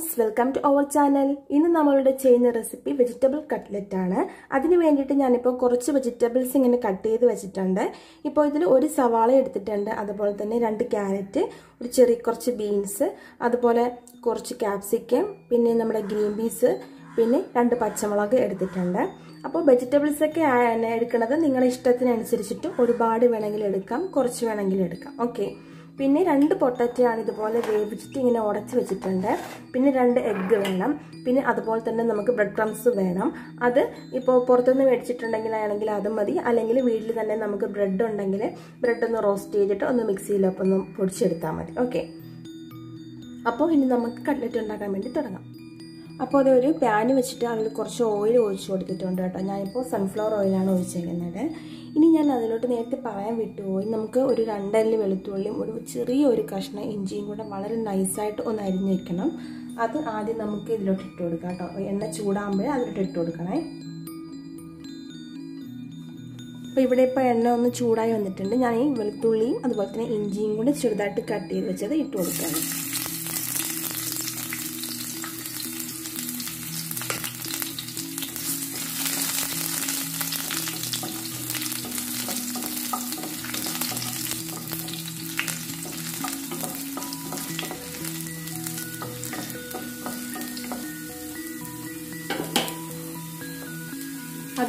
Friends welcome to our channel ഇന്ന് നമ്മളുടെ ചെയ്യുന്ന റെസിപ്പി വെജിറ്റബിൾ കട്ട്ലറ്റ് ആണ്. അതിന് വേണ്ടിയിട്ട് ഞാനിപ്പോൾ കുറച്ച് വെജിറ്റബിൾസ് ഇങ്ങനെ കട്ട് ചെയ്ത് വെച്ചിട്ടുണ്ട്. ഇപ്പോൾ ഇതിൽ ഒരു സവാള എടുത്തിട്ടുണ്ട്. അതുപോലെ തന്നെ രണ്ട് ക്യാരറ്റ് ഒരു ചെറിയ കുറച്ച് ബീൻസ് അതുപോലെ കുറച്ച് ക്യാപ്സിക്കം പിന്നെ നമ്മുടെ ഗ്രീൻ പീസ് പിന്നെ രണ്ട് പച്ചമുളക് എടുത്തിട്ടുണ്ട്. അപ്പോൾ വെജിറ്റബിൾസ് ഒക്കെ എടുക്കുന്നത് നിങ്ങളുടെ ഇഷ്ടത്തിനനുസരിച്ചിട്ട് ഒരുപാട് വേണമെങ്കിൽ എടുക്കാം കുറച്ച് വേണമെങ്കിൽ എടുക്കാം. ഓക്കെ പിന്നെ രണ്ട് പൊട്ടറ്റോ ആണ് ഇതുപോലെ വേവിച്ചിട്ട് ഇങ്ങനെ ഉടച്ച് വെച്ചിട്ടുണ്ട്. പിന്നെ രണ്ട് എഗ്ഗ് വേണം. പിന്നെ അതുപോലെ തന്നെ നമുക്ക് ബ്രെഡ് ക്രംസ് വേണം. അത് ഇപ്പോൾ പുറത്തുനിന്ന് മേടിച്ചിട്ടുണ്ടെങ്കിൽ ആണെങ്കിൽ അത് മതി. അല്ലെങ്കിൽ വീട്ടിൽ തന്നെ നമുക്ക് ബ്രെഡ് ഉണ്ടെങ്കിൽ ബ്രെഡ് ഒന്ന് റോസ്റ്റ് ചെയ്തിട്ട് ഒന്ന് മിക്സിയിലൊപ്പം ഒന്ന് പൊടിച്ചെടുത്താൽ മതി. ഓക്കെ അപ്പോൾ ഇനി നമുക്ക് കട്ട്ലറ്റ് ഉണ്ടാക്കാൻ വേണ്ടി തുടങ്ങാം. അപ്പോൾ അതൊരു പാന് വെച്ചിട്ട് അതിൽ കുറച്ച് ഓയിൽ ഒഴിച്ചു കൊടുത്തിട്ടുണ്ട് കേട്ടോ. ഞാനിപ്പോൾ സൺഫ്ലവർ ഓയിലാണ് ഒഴിച്ചേക്കുന്നത്. ഇനി ഞാൻ അതിലോട്ട് നേരത്തെ പറയാൻ വിട്ടുപോയി. നമുക്ക് ഒരു രണ്ടല്ലി വെളുത്തുള്ളിയും ഒരു ചെറിയ ഒരു കഷ്ണം ഇഞ്ചിയും കൂടെ വളരെ നൈസായിട്ട് ഒന്ന് അരിഞ്ഞ് അത് ആദ്യം നമുക്ക് ഇതിലോട്ട് ഇട്ട് കൊടുക്കാം കേട്ടോ. എണ്ണ ചൂടാകുമ്പോഴേ അതിലോട്ട് ഇട്ട് കൊടുക്കണേ. അപ്പോൾ ഇവിടെ ഇപ്പോൾ എണ്ണ ഒന്ന് ചൂടായി വന്നിട്ടുണ്ട്. ഞാൻ ഈ വെളുത്തുള്ളിയും അതുപോലെ തന്നെ ഇഞ്ചിയും കൂടെ ചെറുതായിട്ട് കട്ട് ചെയ്ത് വെച്ചത് ഇട്ട് കൊടുക്കുകയാണ്.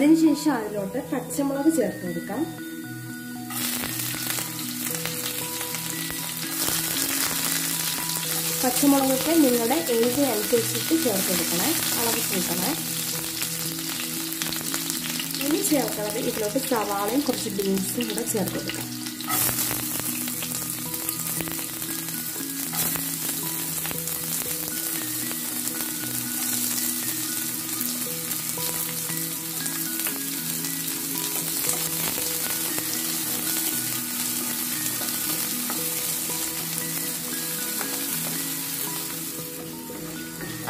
അതിനുശേഷം അതിലോട്ട് പച്ചമുളക് ചേർത്ത് കൊടുക്കാം. പച്ചമുളകൊക്കെ നിങ്ങളുടെ എരിവിനനുസരിച്ചിട്ട് ചേർത്ത് കൊടുക്കണേ അളവ് കൂട്ടണേ. ഇനി ചേർക്കുന്നത് ഇതിലോട്ട് സവാളയും കുറച്ച് ബീൻസും കൂടെ ചേർത്ത് കൊടുക്കാം.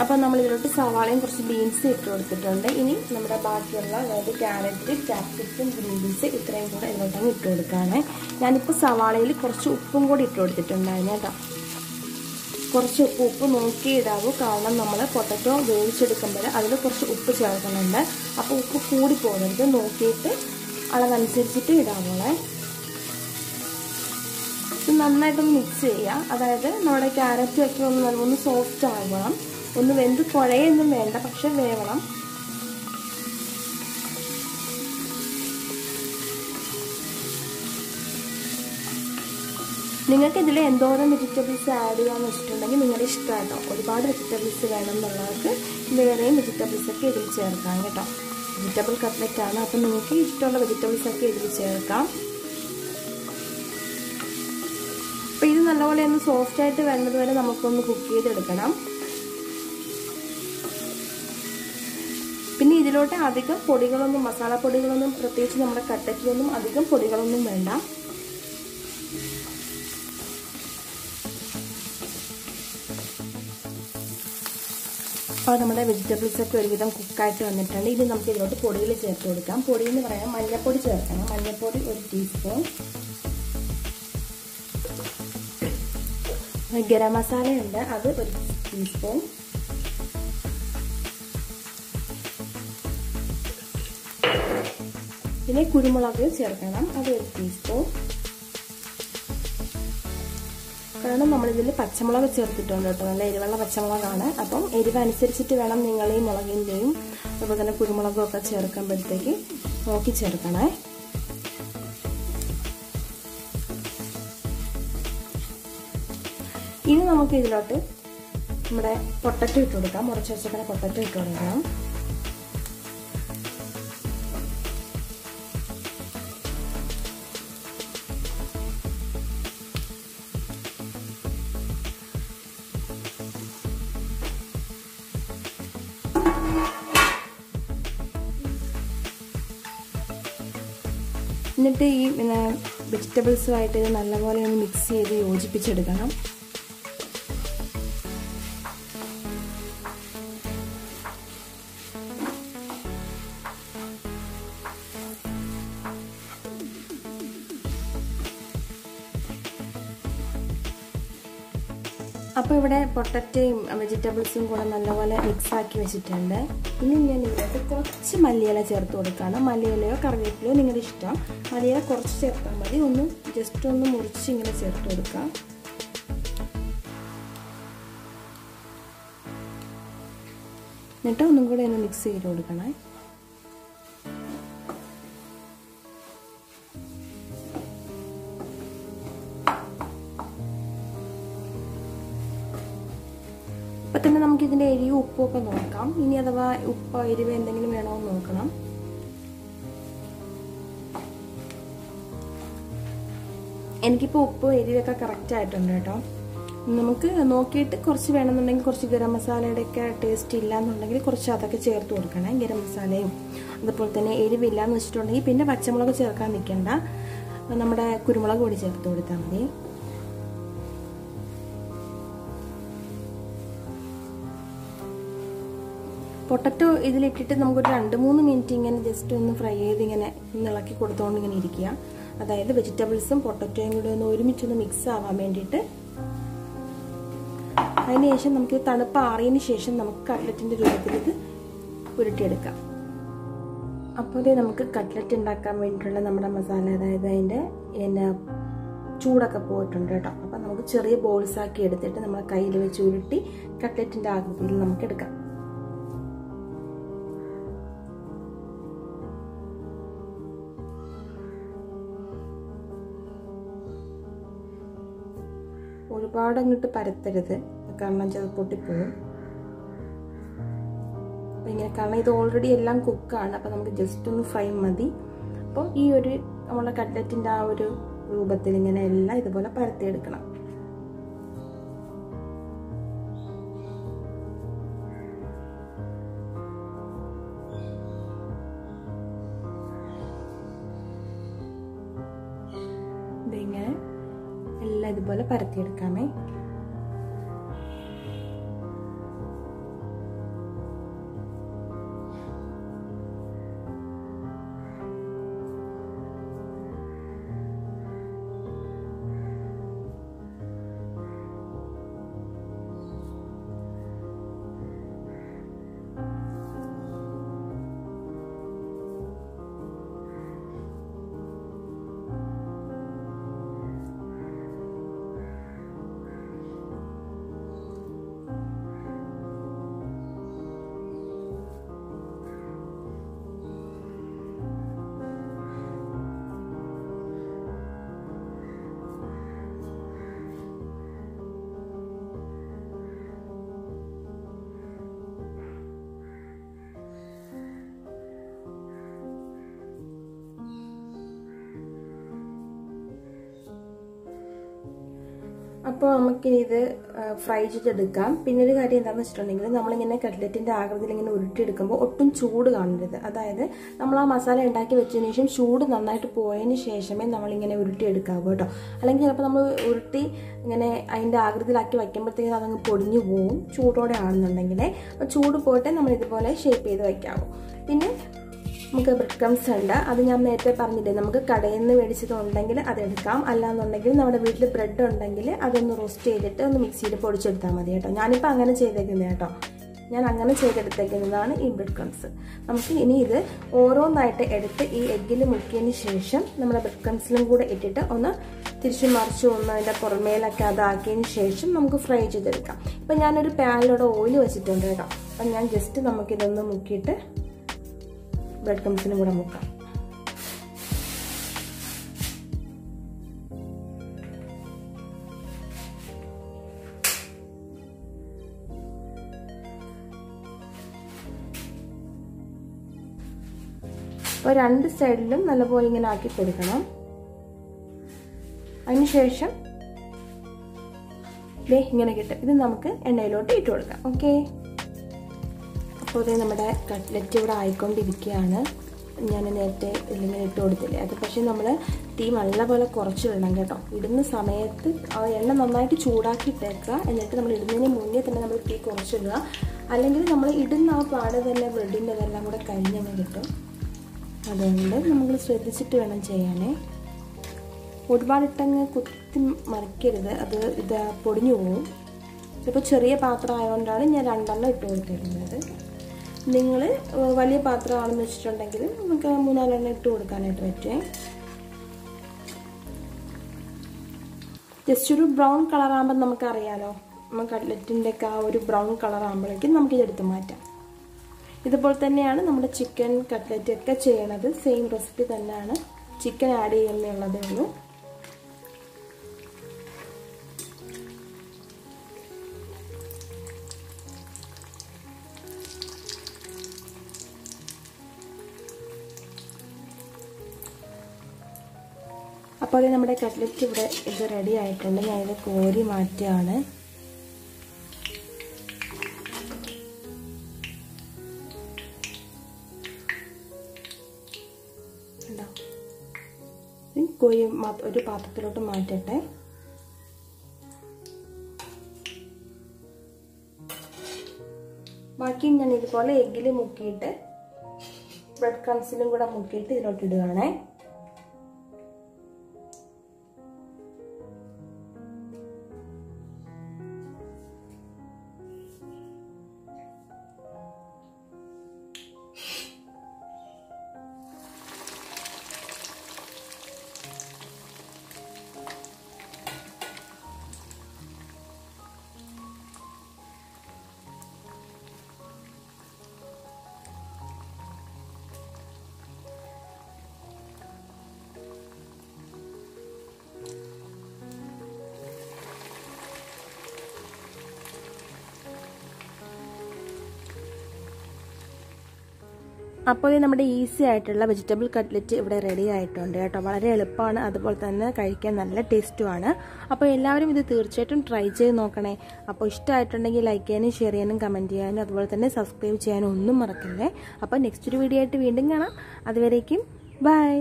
അപ്പോൾ നമ്മൾ ഇതിലോട്ട് സവാളയും കുറച്ച് ബീൻസ് ഇട്ട് കൊടുത്തിട്ടുണ്ട്. ഇനി നമ്മുടെ ബാക്കിയുള്ള അതായത് ക്യാരറ്റ് ക്യാപ്സിക്കം ഗ്രീൻ ബീൻസ് ഇത്രയും കൂടെ ഇതിലോട്ടങ്ങ് ഇട്ട് കൊടുക്കുകയാണ്. ഞാനിപ്പോൾ സവാളയിൽ കുറച്ച് ഉപ്പും കൂടി ഇട്ട് കൊടുത്തിട്ടുണ്ടായിരുന്നു കേട്ടോ. കുറച്ച് ഉപ്പ് ഉപ്പ് നോക്കി ഇടാവൂ കാരണം നമ്മൾ പൊട്ടറ്റോ വേവിച്ചെടുക്കുമ്പോൾ അതിൽ കുറച്ച് ഉപ്പ് ചേർക്കുന്നുണ്ട്. അപ്പോൾ ഉപ്പ് കൂടി പോകരുത്. നോക്കിയിട്ട് അളവനുസരിച്ചിട്ട് ഇടാവുള്ളേ ഇത് നന്നായിട്ടൊന്ന് മിക്സ് ചെയ്യുക. അതായത് നമ്മുടെ ക്യാരറ്റും ഒക്കെ ഒന്ന് നല്ലൊന്ന് സോഫ്റ്റ് ആകണം ഒന്ന് വെന്ത് കുഴയൊന്നും വേണ്ട പക്ഷെ വേവണം. നിങ്ങൾക്ക് ഇതിൽ എന്തോരം വെജിറ്റബിൾസ് ആഡ് ചെയ്യാന്ന് വെച്ചിട്ടുണ്ടെങ്കിൽ നിങ്ങളുടെ ഇഷ്ടമായിട്ടോ ഒരുപാട് വെജിറ്റബിൾസ് വേണം എന്നുള്ളവർക്ക് വേറെയും വെജിറ്റബിൾസ് ഒക്കെ ഇതിൽ ചേർക്കാം കേട്ടോ. വെജിറ്റബിൾ കട്ട്ലറ്റ് ആണ്. അപ്പം നിങ്ങൾക്ക് ഇഷ്ടമുള്ള വെജിറ്റബിൾസ് ഒക്കെ ഇതിൽ ചേർക്കാം. അപ്പം ഇത് നല്ലപോലെ ഒന്ന് സോഫ്റ്റ് ആയിട്ട് വരുന്നത് വരെ നമുക്കൊന്ന് കുക്ക് ചെയ്തെടുക്കണം. പിന്നെ ഇതിലോട്ട് അധികം പൊടികളൊന്നും മസാല പൊടികളൊന്നും പ്രത്യേകിച്ച് നമ്മുടെ കട്ടറ്റിലൊന്നും അധികം പൊടികളൊന്നും വേണ്ട. അപ്പോൾ നമ്മുടെ വെജിറ്റബിൾസ് ഒക്കെ ഒരുവിധം കുക്കായിട്ട് വന്നിട്ടുണ്ട്. ഇനി നമുക്ക് ഇതിലോട്ട് പൊടിയിൽ ചേർത്ത് കൊടുക്കാം. പൊടി എന്ന് പറയാൻ മഞ്ഞൾപ്പൊടി ചേർക്കണം. മഞ്ഞൾപ്പൊടി ഒരു ടീസ്പൂൺ ഗരം മസാലയുണ്ട്. അത് ഒരു ടീസ്പൂൺ പിന്നെ കുരുമുളക് ചേർക്കണം. അത് ഒരു ടീസ്പൂൺ കാരണം നമ്മളിതിൽ പച്ചമുളക് ചേർത്തിട്ടുണ്ട് കേട്ടോ. നല്ല എരിവുള്ള പച്ചമുളകാണ്. അപ്പം എരിവ് അനുസരിച്ചിട്ട് വേണം നിങ്ങൾ ഈ മുളകിന്റെയും അതുപോലെ തന്നെ കുരുമുളകും ഒക്കെ ചേർക്കുമ്പോഴത്തേക്ക് നോക്കി ചേർക്കണേ. ഇനി നമുക്ക് ഇതിലോട്ട് നമ്മുടെ പൊട്ടറ്റോ ഇട്ട് കൊടുക്കാം. മുറച്ച് വെച്ചേക്കുന്ന പൊട്ടറ്റോ ഇട്ട് കൊടുക്കണം എന്നിട്ട് ഈ വെജിറ്റബിൾസുമായിട്ട് ഇത് നല്ലപോലെ ഒന്ന് മിക്സ് ചെയ്ത് യോജിപ്പിച്ചെടുക്കണം. അപ്പോൾ ഇവിടെ പൊട്ടറ്റയും വെജിറ്റബിൾസും കൂടെ നല്ലപോലെ മിക്സ് ആക്കി വെച്ചിട്ടുണ്ട്. ഇനി ഞാൻ ഇതിനകത്ത് കുറച്ച് മല്ലിയില ചേർത്ത് കൊടുക്കുകയാണ് മല്ലിയിലയോ കറിവേപ്പിലയോ നിങ്ങളുടെ ഇഷ്ടം. മല്ലിയില കുറച്ച് ചേർത്താൽ മതി. ഒന്ന് ജസ്റ്റ് ഒന്ന് മുറിച്ച് ഇങ്ങനെ ചേർത്ത് കൊടുക്കാം. എന്നിട്ട് ഒന്നും കൂടെ ഒന്ന് മിക്സ് ചെയ്ത് കൊടുക്കണേ. അപ്പം തന്നെ നമുക്ക് ഇതിന്റെ എരിവും ഉപ്പൊക്കെ നോക്കാം. ഇനി അഥവാ ഉപ്പ് എരിവ് എന്തെങ്കിലും വേണോ എന്ന് നോക്കണം. എനിക്കിപ്പോൾ ഉപ്പ് എരിവൊക്കെ കറക്റ്റ് ആയിട്ടുണ്ട് കേട്ടോ. നമുക്ക് നോക്കിയിട്ട് കുറച്ച് വേണമെന്നുണ്ടെങ്കിൽ കുറച്ച് ഗരം മസാലയുടെ ഒക്കെ ടേസ്റ്റ് ഇല്ല എന്നുണ്ടെങ്കിൽ കുറച്ച് അതൊക്കെ ചേർത്ത് കൊടുക്കണേ ഗരം മസാലയും. അതുപോലെ തന്നെ എരിവില്ല എന്ന് വെച്ചിട്ടുണ്ടെങ്കിൽ പിന്നെ പച്ചമുളക് ചേർക്കാൻ നിൽക്കേണ്ട. നമ്മുടെ കുരുമുളക് കൂടി ചേർത്ത് കൊടുത്താൽ മതി. പൊട്ടറ്റോ ഇതിലിട്ടിട്ട് നമുക്കൊരു രണ്ട് മൂന്ന് മിനിറ്റ് ഇങ്ങനെ ജസ്റ്റ് ഒന്ന് ഫ്രൈ ചെയ്ത് ഇങ്ങനെ ഇളക്കി കൊടുത്തുകൊണ്ട് ഇങ്ങനെ ഇരിക്കുക. അതായത് വെജിറ്റബിൾസും പൊട്ടറ്റോയും കൂടി ഒന്ന് ഒരുമിച്ചൊന്ന് മിക്സ് ആവാൻ വേണ്ടിയിട്ട്. അതിനുശേഷം നമുക്ക് തണുപ്പ് ആറിയതിന് ശേഷം നമുക്ക് കട്ട്ലറ്റിന്റെ രൂപത്തിൽ ഇത് ഉരുട്ടിയെടുക്കാം. അപ്പോൾ ഇതേ നമുക്ക് കട്ട്ലറ്റ് ഉണ്ടാക്കാൻ വേണ്ടിയിട്ടുള്ള നമ്മുടെ മസാല അതായത് അതിന്റെ പിന്നെ ചൂടൊക്കെ പോയിട്ടുണ്ട് കേട്ടോ. അപ്പം നമുക്ക് ചെറിയ ബോൾസാക്കി എടുത്തിട്ട് നമ്മുടെ കയ്യിൽ വെച്ച് ഉരുട്ടി കട്ട്ലറ്റിന്റെ ആകൃതിയിൽ നമുക്ക് എടുക്കാം. ഒരുപാട് അങ്ങോട്ട് പരത്തരുത്. കാരണം ചില പൊട്ടിപ്പോവും അപ്പം ഇങ്ങനെ കാരണം ഇത് ഓൾറെഡി എല്ലാം കുക്കാണ് അപ്പം നമുക്ക് ജസ്റ്റ് ഒന്ന് ഫ്രൈ മതി. അപ്പോൾ ഈ ഒരു നമ്മളെ കട്ട്ലറ്റിന്റെ ആ ഒരു രൂപത്തിൽ ഇങ്ങനെ എല്ലാം ഇതുപോലെ പരത്തിയെടുക്കണം. എല്ലാം ഇതുപോലെ അപ്പോൾ നമുക്കിത് ഫ്രൈ ചെയ്തെടുക്കാം. പിന്നെ ഒരു കാര്യം എന്താണെന്ന് വെച്ചിട്ടുണ്ടെങ്കിൽ നമ്മളിങ്ങനെ കട്ട്ലറ്റിന്റെ ആകൃതിയിൽ ഇങ്ങനെ ഉരുട്ടിയെടുക്കുമ്പോൾ ഒട്ടും ചൂട് കാണരുത്. അതായത് നമ്മൾ ആ മസാല ഉണ്ടാക്കി വെച്ചതിന് ശേഷം ചൂട് നന്നായിട്ട് പോയതിന് ശേഷമേ നമ്മളിങ്ങനെ ഉരുട്ടിയെടുക്കാവൂ കേട്ടോ. അല്ലെങ്കിൽ ചിലപ്പോൾ നമ്മൾ ഉരുട്ടി ഇങ്ങനെ അതിന്റെ ആകൃതിയിലാക്കി വയ്ക്കുമ്പോഴത്തേക്കും അതങ്ങ് പൊടിഞ്ഞു പോവും ചൂടോടെ ആണെന്നുണ്ടെങ്കിൽ അപ്പോൾ ചൂട് പോയിട്ട് നമ്മൾ ഇതുപോലെ ഷേപ്പ് ചെയ്ത് വയ്ക്കാവൂ. പിന്നെ നമുക്ക് ബ്രെഡ് ക്രംസ് ഉണ്ട്. അത് ഞാൻ നേരത്തെ പറഞ്ഞില്ലേ നമുക്ക് കടയിൽ നിന്ന് മേടിച്ചതുണ്ടെങ്കിൽ അതെടുക്കാം. അല്ലാന്നുണ്ടെങ്കിൽ നമ്മുടെ വീട്ടിൽ ബ്രെഡ് ഉണ്ടെങ്കിൽ അതൊന്ന് റോസ്റ്റ് ചെയ്തിട്ട് ഒന്ന് മിക്സിയിൽ പൊടിച്ചെടുത്താൽ മതി കേട്ടോ. ഞാനിപ്പോൾ അങ്ങനെ ചെയ്തേക്കുന്നത് കേട്ടോ. ഞാൻ അങ്ങനെ ചെയ്തെടുത്തേക്കുന്നതാണ് ഈ ബ്രെഡ് ക്രംസ് നമുക്ക് ഇനി ഇത് ഓരോന്നായിട്ട് എടുത്ത് ഈ എഗ്ഗിൽ മുക്കിയതിന് ശേഷം നമ്മുടെ ബ്രെഡ് ക്രംസിലും കൂടെ ഇട്ടിട്ട് ഒന്ന് തിരിച്ചു മറിച്ച് ഒന്ന് അതിന്റെ പുറമേലൊക്കെ അതാക്കിയതിന് ശേഷം നമുക്ക് ഫ്രൈ ചെയ്തെടുക്കാം. ഇപ്പം ഞാനൊരു പാനിലൂടെ ഓയിൽ വെച്ചിട്ടുണ്ട് കേട്ടോ. അപ്പം ഞാൻ ജസ്റ്റ് നമുക്കിതൊന്ന് മുക്കിയിട്ട് ബ്രെഡ് ക്രംസിനും കൂടെ മുക്കാം. അപ്പോൾ രണ്ട് സൈഡിലും നല്ലപോലെ ഇങ്ങനെ ആക്കി കൊടുക്കണം. അതിനുശേഷം ഇങ്ങനെ കിട്ടും. ഇത് നമുക്ക് എണ്ണയിലോട്ട് ഇട്ട് കൊടുക്കാം. ഓക്കെ? അപ്പോൾ നമ്മുടെ കട്ട്ലറ്റ് ഇവിടെ ആയിക്കൊണ്ടിരിക്കുകയാണ്. ഞാൻ നേരത്തെ ഇല്ലെങ്കിൽ ഇട്ട് കൊടുത്തില്ലേ? അത് പക്ഷേ നമ്മൾ തീ നല്ലപോലെ കുറച്ച് വിടണം കേട്ടോ. ഇടുന്ന സമയത്ത് എണ്ണ നന്നായിട്ട് ചൂടാക്കി ഇട്ടേക്കുക എന്നിട്ട് നമ്മൾ ഇടുന്നതിന് മുന്നേ തന്നെ നമ്മൾ തീ കുറച്ചിടുക അല്ലെങ്കിൽ നമ്മൾ ഇടുന്ന ആ പാട് തന്നെ ബ്രെഡിന്റെ അതെല്ലാം കൂടെ കഴിഞ്ഞങ്ങ് കിട്ടും. അതുകൊണ്ട് നമ്മൾ ശ്രദ്ധിച്ചിട്ട് വേണം ചെയ്യാനേ. ഒരുപാടിട്ടങ്ങ് കുത്തി മറിക്കരുത്. അത് ഇത് പൊടിഞ്ഞു പോകും ഇപ്പോൾ ചെറിയ പാത്രം ആയതുകൊണ്ടാണ് ഞാൻ രണ്ടെണ്ണം ഇട്ട് കൊടുത്തിരിക്കുന്നത് നിങ്ങൾ വലിയ പാത്രമാണെന്ന് വെച്ചിട്ടുണ്ടെങ്കിൽ നമുക്ക് മൂന്നാലെണ്ണം ഇട്ട് കൊടുക്കാനായിട്ട് പറ്റുമേ ജസ്റ്റ് ഒരു ബ്രൗൺ കളർ ആകുമ്പോൾ നമുക്കറിയാലോ കട്ട്ലറ്റിന്റെ ഒക്കെ ആ ഒരു ബ്രൗൺ കളർ ആകുമ്പോഴേക്കും നമുക്കിതെടുത്ത് മാറ്റാം. ഇതുപോലെ തന്നെയാണ് നമ്മുടെ ചിക്കൻ കട്ട്ലറ്റ് ഒക്കെ ചെയ്യണത്. സെയിം റെസിപ്പി തന്നെയാണ്. ചിക്കൻ ആഡ് ചെയ്യുന്നുള്ളതേ ഉള്ളൂ. അപ്പോൾ അത് നമ്മുടെ കട്ട്ലറ്റ് ഇവിടെ ഇത് റെഡി ആയിട്ടുണ്ട്. ഞാനിത് കോരി മാറ്റുകയാണ്. കോരി ഒരു പാത്രത്തിലോട്ട് മാറ്റട്ടെ. ബാക്കി ഞാൻ ഇതുപോലെ എഗ്ഗിൽ മുക്കിയിട്ട് ബ്രെഡ് ക്രംസിലും കൂടെ മുക്കിയിട്ട് ഇതിലോട്ട് ഇടുകയാണേ. അപ്പോൾ നമ്മുടെ ഈസി ആയിട്ടുള്ള വെജിറ്റബിൾ കട്ട്ലറ്റ് ഇവിടെ റെഡി ആയിട്ടുണ്ട് കേട്ടോ. വളരെ എളുപ്പമാണ്. അതുപോലെ തന്നെ കഴിക്കാൻ നല്ല ടേസ്റ്റുമാണ് അപ്പോൾ എല്ലാവരും ഇത് തീർച്ചയായിട്ടും ട്രൈ ചെയ്ത് നോക്കണേ. അപ്പോൾ ഇഷ്ടമായിട്ടുണ്ടെങ്കിൽ ലൈക്ക് ചെയ്യാനും ഷെയർ ചെയ്യാനും കമന്റ് ചെയ്യാനും അതുപോലെ തന്നെ സബ്സ്ക്രൈബ് ചെയ്യാനും ഒന്നും മറക്കല്ലേ? അപ്പോൾ നെക്സ്റ്റ് ഒരു വീഡിയോ ആയിട്ട് വീണ്ടും കാണാം. അതുവരേക്കും ബൈ.